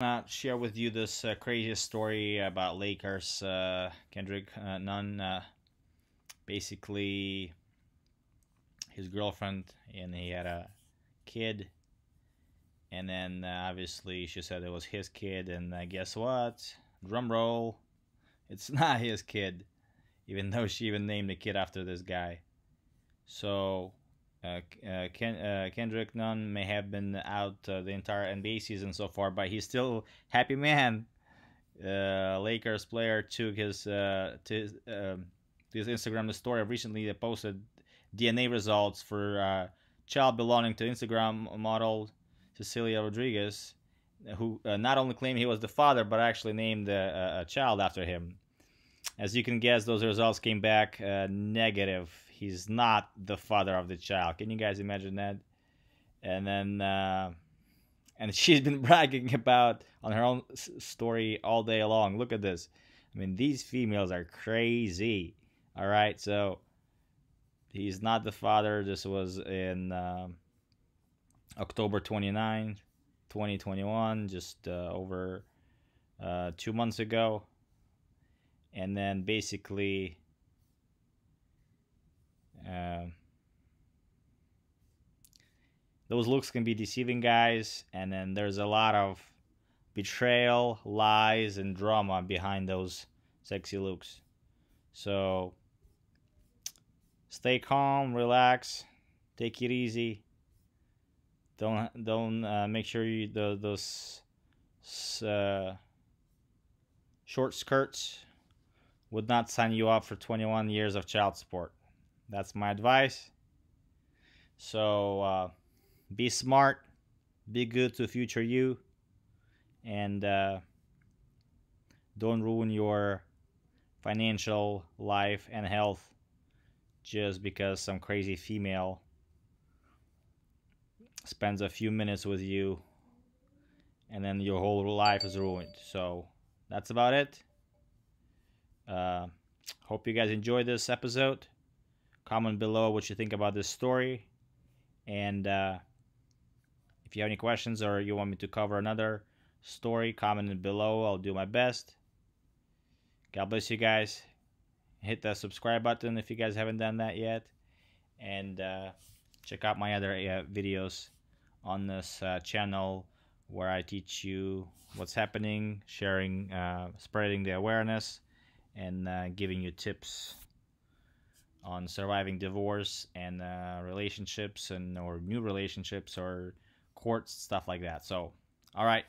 uh, share with you this uh, craziest story about Lakers. Uh, Kendrick uh, Nunn, uh, basically, his girlfriend, and he had a kid. And then uh, obviously she said it was his kid, and uh, guess what? Drum roll, it's not his kid, even though she even named the kid after this guy. So uh, uh, Ken, uh, Kendrick Nunn may have been out uh, the entire NBA season so far, but he's still happy man. Uh, Lakers player took his uh, to his, um, his Instagram story recently that posted DNA results for uh, child belonging to Instagram model Cecilia Rodriguez, who not only claimed he was the father, but actually named a, a child after him. As you can guess, those results came back uh, negative he's not the father of the child. Can you guys imagine that? And then, uh, and she's been bragging about on her own story all day long. Look at this. I mean, these females are crazy. All right, so he's not the father. This was in uh, October 29, 2021, just over uh, two months ago. And then basically, um, those looks can be deceiving, guys, and then there's a lot of betrayal, lies, and drama behind those sexy looks. So stay calm, relax, take it easy. Don't don't uh, make sure you the those uh, short skirts would not sign you up for 21 years of child support. That's my advice. So uh, be smart, be good to future you, and uh, don't ruin your financial life and health just because some crazy female spends a few minutes with you and then your whole life is ruined. So that's about it. Uh, hope you guys enjoyed this episode. Comment below what you think about this story. And uh, if you have any questions or you want me to cover another story, comment below. I'll do my best. God bless you guys. Hit the subscribe button if you guys haven't done that yet. And uh, check out my other uh, videos on this uh, channel where I teach you what's happening, sharing, uh, spreading the awareness, and uh, giving you tips on surviving divorce and uh, relationships and or new relationships or courts stuff like that. So, all right,